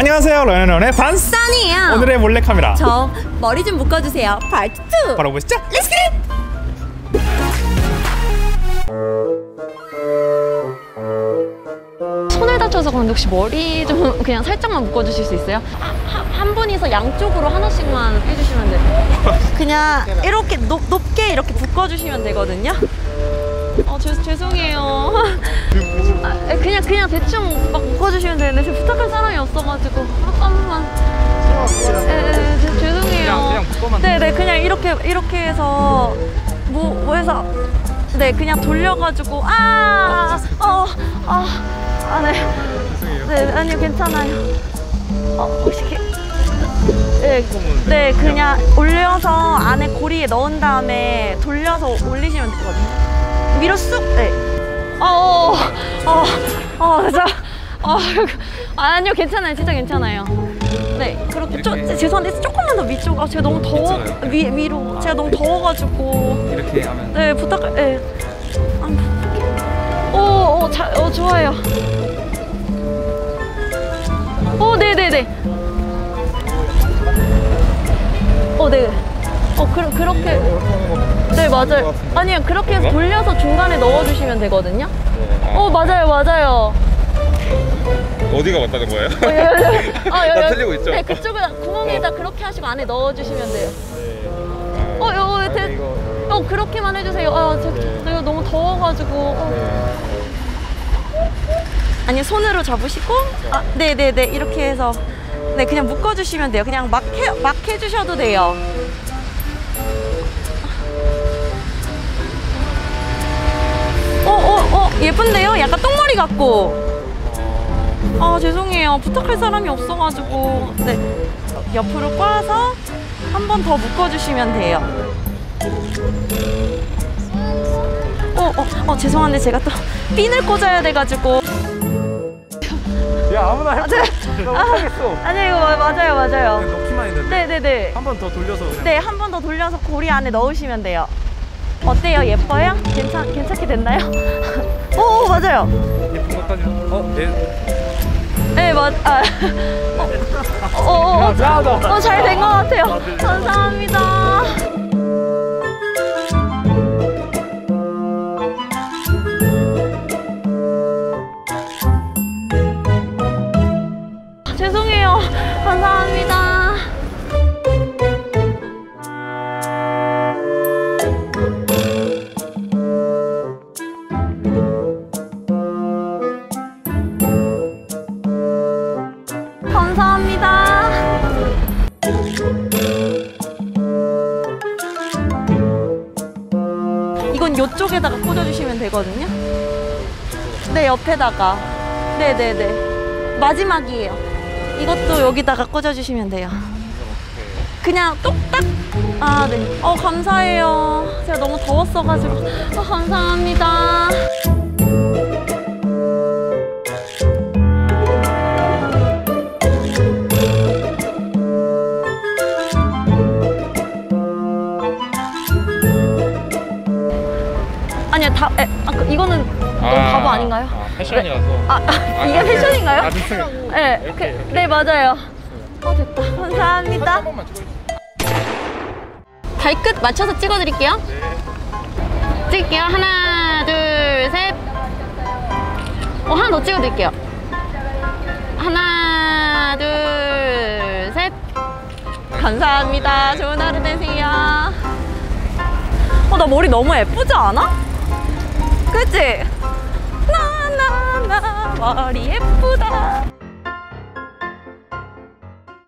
안녕하세요 반스 써니예요. 오늘의 몰래카메라 저 머리 좀 묶어주세요. 파트 2. 바로 보시죠 let's get it 손을 다쳐서 그런데 혹시 머리 좀 그냥 살짝만 묶어주실 수 있어요? 한, 한 분이서 양쪽으로 하나씩만 해주시면 돼요. 그냥 이렇게 높, 높게 이렇게 묶어주시면 되거든요. 어, 죄, 죄송해요. 아, 그냥 그냥 대충 막 묶어주시면 되는데 지금 부탁할 사람이 없어가지고 잠깐만. 네, 네, 죄- 죄송해요. 그냥- 그냥 묶어만 네네 그냥 이렇게 이렇게 해서 뭐, 뭐 해서 네 그냥 돌려가지고 아 어 아 아 네 네 아니요 괜찮아요. 어 혹시 게- 네, 네 그냥 올려서 안에 고리에 넣은 다음에 돌려서 올리시면 되거든요. 위로 쑥 네. 어, 어, 어, 저, 어, 아니요, 괜찮아요. 진짜 괜찮아요. 네, 그렇게 좀, 죄송한데 조금만 더 위쪽. 아, 제가 너무 더워. 위, 위로. 제가 너무 더워가지고. 이렇게 하면 네, 부탁, 네. 아, 오, 오, 자, 어, 좋아요. 오, 네네네. 어, 네. 어, 그, 그렇게. 네, 맞아요. 아니요, 그렇게 해서 돌려서 중간에 넣어주시면 되거든요. 어, 맞아요, 맞아요. 어디가 맞다는 거예요? 어, 여, 여, 어, 여, 나 여. 틀리고 있죠? 네, 그쪽은 구멍에다 그렇게 하시고 안에 넣어주시면 돼요. 어, 여, 여, 대, 어, 그렇게만 해주세요. 아, 저, 내가 너무 더워가지고. 어. 아니 손으로 잡으시고 아 네네네 이렇게 해서 네 그냥 묶어주시면 돼요. 그냥 막 해 막 해주셔도 돼요. 예쁜데요? 약간 똥머리 같고. 아 죄송해요. 부탁할 사람이 없어가지고. 네. 옆으로 꽈서 한 번 더 묶어주시면 돼요. 어, 어, 어, 죄송한데 제가 또 핀을 꽂아야 돼가지고. 야 아무나 해봐 나 못하겠어. 아니 이거 마- 맞아요 맞아요. 넣기만 했는데 네네네. 한 번 더 돌려서 그냥. 네한 번 더 돌려서 고리 안에 넣으시면 돼요 어때요 예뻐요? 괜찮, 괜찮게 됐나요? 오 맞아요 예쁜 것까지 어? 네 네 맞.. 아, 어, 어, 어, 미안하다. 어, 잘된 것 같아요 감사합니다 감사합니다. 이건 이쪽에다가 꽂아주시면 되거든요. 네, 옆에다가. 네네네. 마지막이에요. 이것도 여기다가 꽂아주시면 돼요. 그냥 뚝딱. 아, 네. 어, 감사해요. 제가 너무 더웠어가지고. 어, 감사합니다. 아니요, 다, 에, 아, 그, 이거는 너무 바보 아닌가요? 아, 패션이라서. 아, 아, 이게 패션인가요? 아. 네, 그, 네 맞아요. 어 됐다. 감사합니다. 발끝 맞춰서 찍어드릴게요. 찍을게요. 하나, 둘, 셋. 어, 하나 더 찍어드릴게요. 하나, 둘, 셋. 감사합니다. 좋은 하루 되세요. 어, 나 머리 너무 예쁘지 않아? 그치? 나나나 머리 예쁘다.